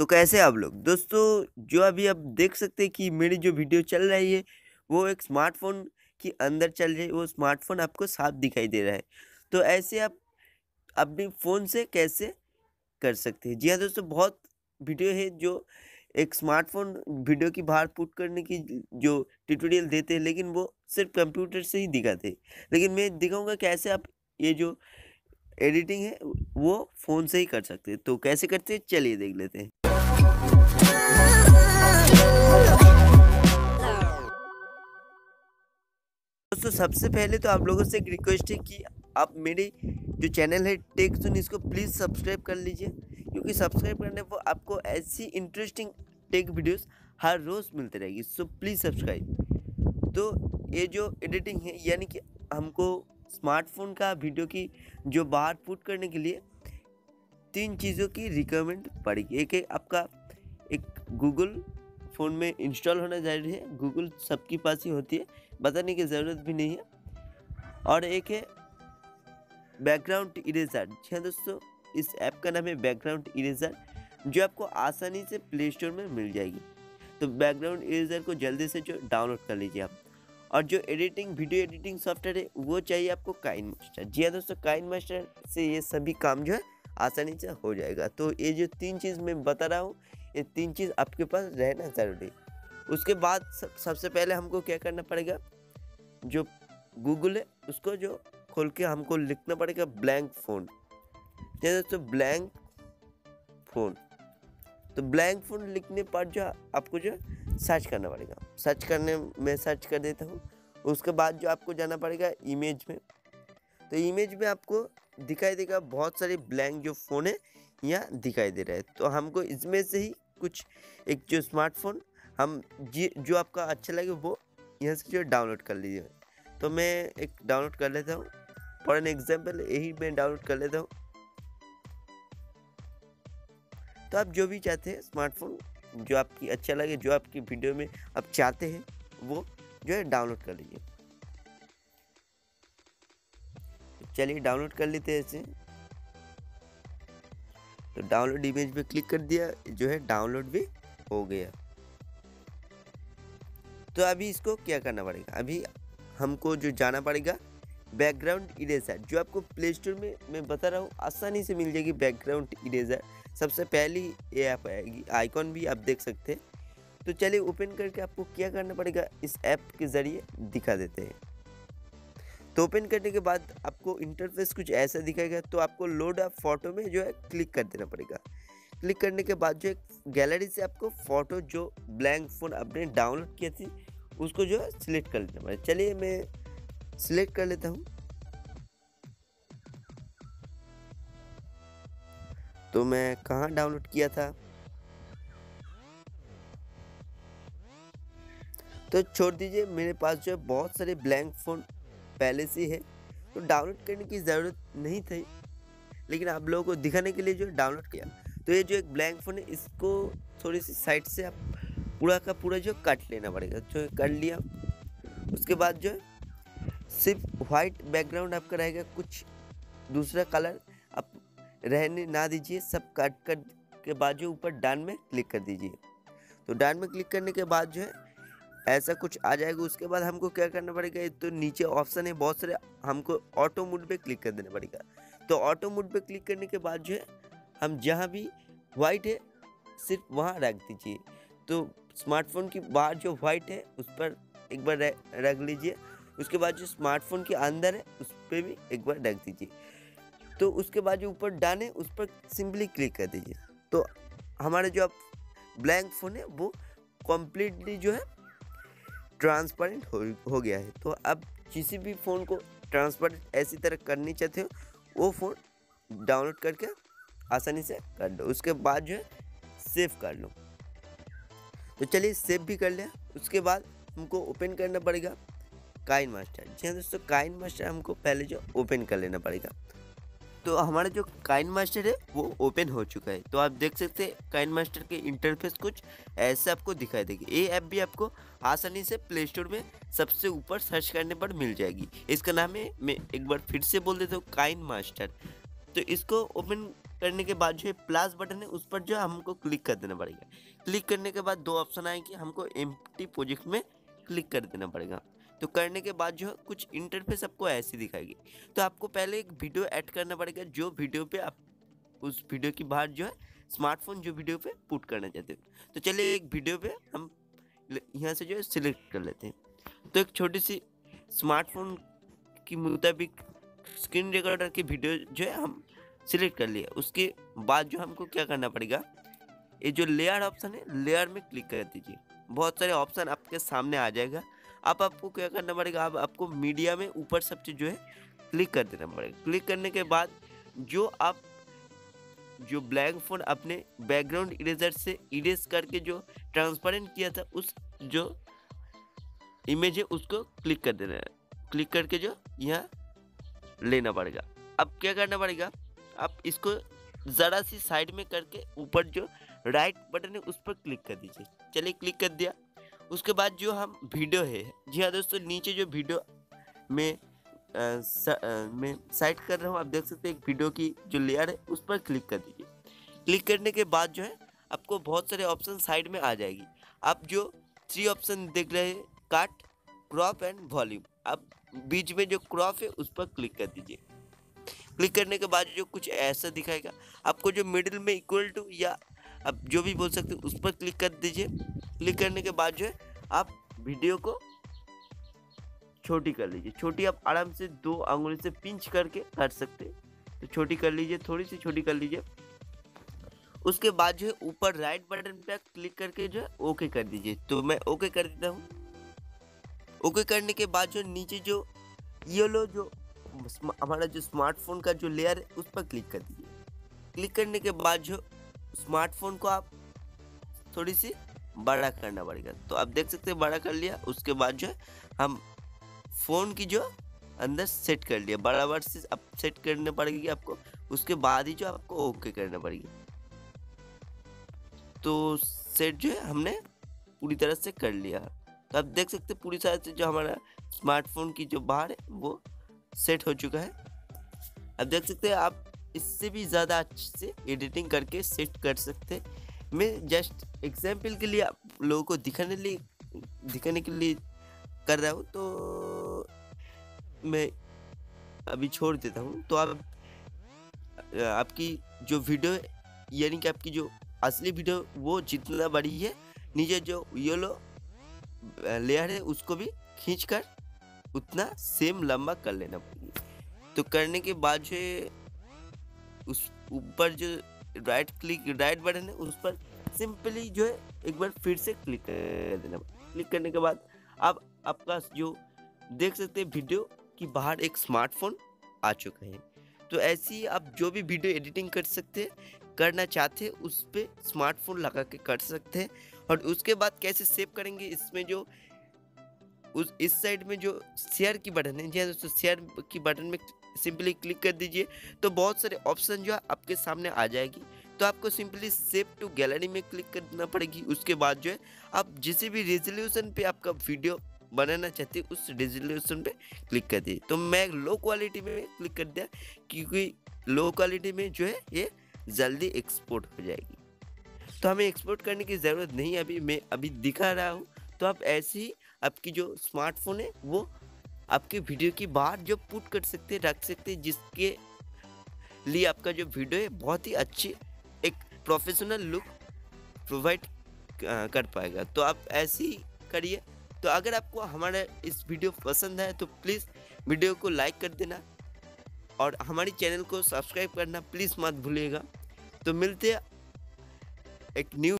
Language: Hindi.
तो कैसे आप लोग? दोस्तों, जो अभी आप देख सकते हैं कि मेरी जो वीडियो चल रही है, वो एक स्मार्टफ़ोन के अंदर चल रही है। वो स्मार्टफ़ोन आपको साफ़ दिखाई दे रहा है। तो ऐसे आप अपने फ़ोन से कैसे कर सकते हैं? जी हाँ दोस्तों, बहुत वीडियो है जो एक स्मार्टफ़ोन वीडियो की बाहर पुट करने की जो ट्यूटोरियल देते हैं, लेकिन वो सिर्फ़ कंप्यूटर से ही दिखाते लेकिन मैं दिखाऊँगा कैसे आप ये जो एडिटिंग है, वो फ़ोन से ही कर सकते हैं। तो कैसे करते हैं? चलिए देख लेते हैं। दोस्तों सबसे पहले तो आप लोगों से एक रिक्वेस्ट है कि आप मेरे जो चैनल है टेक सुन इसको प्लीज़ सब्सक्राइब कर लीजिए, क्योंकि सब्सक्राइब करने पर आपको ऐसी इंटरेस्टिंग टेक वीडियोस हर रोज़ मिलती रहेगी। सो प्लीज़ सब्सक्राइब तो ये जो एडिटिंग है, यानी कि हमको स्मार्टफ़ोन का वीडियो की जो बाहर पुट करने के लिए तीन चीज़ों की रिक्वायरमेंट पड़ेगी। एक है आपका एक गूगल फ़ोन में इंस्टॉल होना ज़रूरी है। गूगल सबके पास ही होती है बताने की ज़रूरत भी नहीं है। और एक है बैकग्राउंड इरेजर। जी हाँ दोस्तों, इस ऐप का नाम है बैकग्राउंड इरेजर, जो आपको आसानी से प्ले स्टोर में मिल जाएगी। तो बैकग्राउंड इरेजर को जल्दी से जो डाउनलोड कर लीजिए आप। और जो एडिटिंग, वीडियो एडिटिंग सॉफ्टवेयर है, वो चाहिए आपको काइन मास्टर। जी हाँ दोस्तों, काइन मास्टर से ये सभी काम जो है आसानी से हो जाएगा। तो ये जो तीन चीज़ मैं बता रहा हूँ ये तीन चीज़ आपके पास रहना ज़रूरी उसके बाद सब, सबसे पहले हमको क्या करना पड़ेगा? जो गूगल है उसको जो खोल के हमको लिखना पड़ेगा ब्लैंक फ़ोन जी हाँ दोस्तों ब्लैंक फ़ोन तो ब्लैंक फ़ोन लिखने पर जो आपको जो सर्च करना पड़ेगा। सर्च करने में सर्च कर देता हूँ। उसके बाद जो आपको जाना पड़ेगा इमेज में। तो इमेज में आपको दिखाई देगा, बहुत सारे ब्लैंक जो फ़ोन है, यहाँ दिखाई दे रहा है। तो हमको इसमें से ही कुछ एक जो स्मार्टफ़ोन हम जी जो आपका अच्छा लगे वो यहाँ से जो डाउनलोड कर लीजिए। तो मैं एक डाउनलोड कर लेता हूँ फॉर एन एग्ज़ाम्पल यही मैं डाउनलोड कर लेता हूँ। तो आप जो भी चाहते हैं स्मार्टफ़ोन जो आपकी अच्छा लगे, जो आपकी वीडियो में आप चाहते हैं, वो जो है डाउनलोड कर लीजिए। चलिए डाउनलोड कर लेते हैं इसे। तो डाउनलोड इमेज पे क्लिक कर दिया, जो है डाउनलोड भी हो गया। तो अभी इसको क्या करना पड़ेगा? अभी हमको जो जाना पड़ेगा बैकग्राउंड इरेजर जो आपको प्ले स्टोर में मैं बता रहा हूँ, आसानी से मिल जाएगी बैकग्राउंड इरेजर सबसे पहली ये ऐप आएगी आइकॉन भी आप देख सकते हैं। तो चलिए ओपन करके आपको क्या करना पड़ेगा? इस ऐप के ज़रिए दिखा देते हैं। तो ओपन करने के बाद आपको इंटरफेस कुछ ऐसा दिखाएगा तो आपको लोड अप फ़ोटो में जो है क्लिक कर देना पड़ेगा। क्लिक करने के बाद जो है गैलरी से आपको फ़ोटो जो ब्लैंक फ़ोन आपने डाउनलोड किया थी, उसको जो है सिलेक्ट कर लेना पड़ेगा। चलिए मैं सिलेक्ट कर लेता हूँ। तो मैं कहाँ डाउनलोड किया था? तो छोड़ दीजिए, मेरे पास जो है बहुत सारे ब्लैंक फ़ोन पहले से है तो डाउनलोड करने की ज़रूरत नहीं थी। लेकिन आप लोगों को दिखाने के लिए जो डाउनलोड किया। तो ये जो एक ब्लैंक फ़ोन है, इसको थोड़ी सी साइड से आप पूरा का पूरा जो कट लेना पड़ेगा। जो कर लिया। उसके बाद जो है, सिर्फ़ वाइट बैकग्राउंड आपका रहेगा, कुछ दूसरा कलर आप रहने ना दीजिए, सब काट कर के बाद जो ऊपर डान में क्लिक कर दीजिए। तो डान में क्लिक करने के बाद जो है ऐसा कुछ आ जाएगा, उसके बाद हमको क्या करना पड़ेगा? तो नीचे ऑप्शन है, बहुत सारे हमको ऑटो मोड पे क्लिक कर देना पड़ेगा। तो ऑटो मोड पे क्लिक करने के बाद जो है, हम जहाँ भी वाइट है, सिर्फ़ वहाँ रख दीजिए। तो स्मार्टफ़ोन की बाहर जो वाइट है, उस पर एक बार रख लीजिए। उसके बाद जो स्मार्टफ़ोन के अंदर है, उस पर भी एक बार रख दीजिए। तो उसके बाद जो ऊपर डाने उस पर सिंपली क्लिक कर दीजिए। तो हमारे जो अब ब्लैंक फ़ोन है, वो कम्प्लीटली जो है ट्रांसपेरेंट हो, हो गया है। तो अब किसी भी फ़ोन को ट्रांसपेरेंट ऐसी तरह करनी चाहते हो वो फ़ोन डाउनलोड करके आसानी से कर दो उसके बाद जो है सेव कर लो। तो चलिए सेव भी कर लिया। उसके बाद हमको ओपन करना पड़ेगा काइन मास्टर जी हाँ दोस्तों काइन मास्टर हमको पहले जो ओपन कर लेना पड़ेगा। तो हमारा जो काइन मास्टर है, वो ओपन हो चुका है। तो आप देख सकते हैं, काइन मास्टर के इंटरफेस कुछ ऐसे आपको दिखाई देगी। ये ऐप भी आपको आसानी से प्ले स्टोर में सबसे ऊपर सर्च करने पर मिल जाएगी। इसका नाम है, मैं एक बार फिर से बोल देता हूँ, काइन मास्टर। तो इसको ओपन करने के बाद जो है प्लस बटन है, उस पर जो है हमको क्लिक कर देना पड़ेगा। क्लिक करने के बाद दो ऑप्शन आएँगे, हमको एम प्रोजेक्ट में क्लिक कर देना पड़ेगा। तो करने के बाद जो है कुछ इंटरफेस आपको ऐसी दिखाएगी। तो आपको पहले एक वीडियो ऐड करना पड़ेगा जो वीडियो पे आप उस वीडियो की बाहर जो है स्मार्टफ़ोन जो वीडियो पे पुट करना चाहते हो। तो चलिए एक वीडियो पे हम यहाँ से जो है सिलेक्ट कर लेते हैं। तो एक छोटी सी स्मार्टफ़ोन की मुताबिक स्क्रीन रिकॉर्डर की वीडियो जो है हम सिलेक्ट कर लिया उसके बाद जो हमको क्या करना पड़ेगा? ये जो लेयर ऑप्शन है लेयर में क्लिक कर दीजिए। बहुत सारे ऑप्शन आपके सामने आ जाएगा। अब आपको क्या करना पड़ेगा? अब आपको मीडिया में ऊपर सब चीज़ जो है क्लिक कर देना पड़ेगा। क्लिक करने के बाद जो आप, जो ब्लैक फ़ोन अपने बैकग्राउंड इरेजर से इरेज करके जो ट्रांसपेरेंट किया था, उस जो इमेज है, उसको क्लिक कर देना है। क्लिक करके जो यहाँ लेना पड़ेगा। अब क्या करना पड़ेगा? आप इसको ज़रा सी साइड में करके ऊपर जो राइट बटन है, उस पर क्लिक कर दीजिए। चलिए क्लिक कर दिया। उसके बाद जो हम वीडियो है, जी हाँ दोस्तों, नीचे जो वीडियो में मैं साइड कर रहा हूँ, आप देख सकते हैं एक वीडियो की जो लेयर है, उस पर क्लिक कर दीजिए। क्लिक करने के बाद जो है, आपको बहुत सारे ऑप्शन साइड में आ जाएगी। आप जो थ्री ऑप्शन देख रहे हैं काट क्रॉप एंड वॉल्यूम आप बीच में जो क्रॉप है, उस पर क्लिक कर दीजिए। क्लिक करने के बाद जो कुछ ऐसा दिखाएगा, आपको जो मिडिल में इक्वल टू या आप जो भी बोल सकते हो, उस पर क्लिक कर दीजिए। क्लिक करने के बाद जो है, आप वीडियो को छोटी कर लीजिए। छोटी आप आराम से दो आंगुली से पिंच करके कर सकते तो छोटी कर लीजिए, थोड़ी सी छोटी कर लीजिए। उसके बाद जो है, ऊपर राइट बटन पे क्लिक करके जो है ओके कर दीजिए। तो मैं ओके कर देता हूँ। ओके करने के बाद जो नीचे जो येलो जो हमारा जो स्मार्टफ़ोन का जो लेयर है, उस पर क्लिक कर दीजिए। क्लिक करने के बाद जो स्मार्टफ़ोन को आप थोड़ी सी बड़ा करना पड़ेगा। तो आप देख सकते हैं, बड़ा कर लिया, उसके बाद जो है, हम फ़ोन की जो अंदर सेट कर लिया। बराबर से अब सेट करने पड़ेगी आपको, उसके बाद ही जो आपको ओके करना पड़ेगी। तो सेट जो है, हमने पूरी तरह से कर लिया। तो आप देख सकते हैं, पूरी तरह से जो हमारा स्मार्टफ़ोन की जो बाहर है, वो सेट हो चुका है। अब देख सकते हैं, आप इससे भी ज़्यादा अच्छे से एडिटिंग करके सेट कर सकते हैं। मैं जस्ट एग्ज़ाम्पल के लिए आप लोगों को दिखाने लिए, दिखाने के लिए कर रहा हूँ तो मैं अभी छोड़ देता हूँ। तो आप, आपकी जो वीडियो यानी कि आपकी जो असली वीडियो वो जितना बड़ी है, नीचे जो येलो लेयर है, उसको भी खींच कर उतना सेम लंबा कर लेना। पड़ेगा तो करने के बाद जो उस ऊपर जो राइट क्लिक राइट बटन है, उस पर सिंपली जो है, एक बार फिर से क्लिक कर देना। क्लिक करने के बाद अब आपका जो देख सकते हैं वीडियो कि बाहर एक स्मार्टफ़ोन आ चुका है। तो ऐसी आप जो भी वीडियो एडिटिंग कर सकते हैं, करना चाहते हैं, उस पर स्मार्टफ़ोन लगा के कर सकते हैं। और उसके बाद कैसे सेव करेंगे, इसमें जो उस, इस साइड में जो शेयर की बटन है जी दोस्तों शेयर की बटन में सिंपली क्लिक कर दीजिए। तो बहुत सारे ऑप्शन जो है आपके सामने आ जाएगी। तो आपको सिंपली सेव टू गैलरी में क्लिक करना पड़ेगी। उसके बाद जो है, आप जिस भी रेजोल्यूशन पे आपका वीडियो बनाना चाहते हैं, उस रेजोल्यूशन पे क्लिक कर दीजिए। तो मैं लो क्वालिटी में क्लिक कर दिया, क्योंकि लो क्वालिटी में जो है, ये जल्दी एक्सपोर्ट हो जाएगी। तो हमें एक्सपोर्ट करने की ज़रूरत नहीं अभी मैं अभी दिखा रहा हूँ। तो आप ऐसे ही आपकी जो स्मार्टफ़ोन है, वो आपके वीडियो की बाहर जो पुट कर सकते रख सकते जिसके लिए आपका जो वीडियो है, बहुत ही अच्छी एक प्रोफेशनल लुक प्रोवाइड कर पाएगा। तो आप ऐसे ही करिए। तो अगर आपको हमारा इस वीडियो पसंद है तो प्लीज़ वीडियो को लाइक कर देना और हमारी चैनल को सब्सक्राइब करना प्लीज़ मत भूलिएगा। तो मिलते हैं एक न्यू